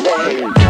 name.